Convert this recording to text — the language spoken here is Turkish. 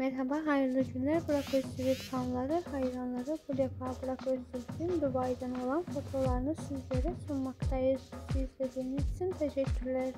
Merhaba, hayırlı günler. Burak Öztürk fanları, hayranları. Bu defa Burak Öztürk'ün Dubai'den olan fotolarını sizlere sunmaktayız. İzlediğiniz için teşekkürler.